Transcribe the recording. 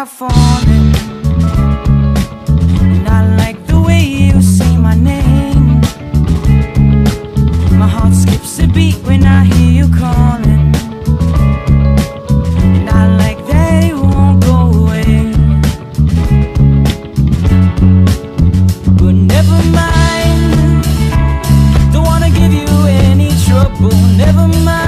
have fallen. And I like the way you say my name. My heart skips a beat when I hear you calling. And I like that it won't go away. But never mind. Don't wanna give you any trouble. Never mind.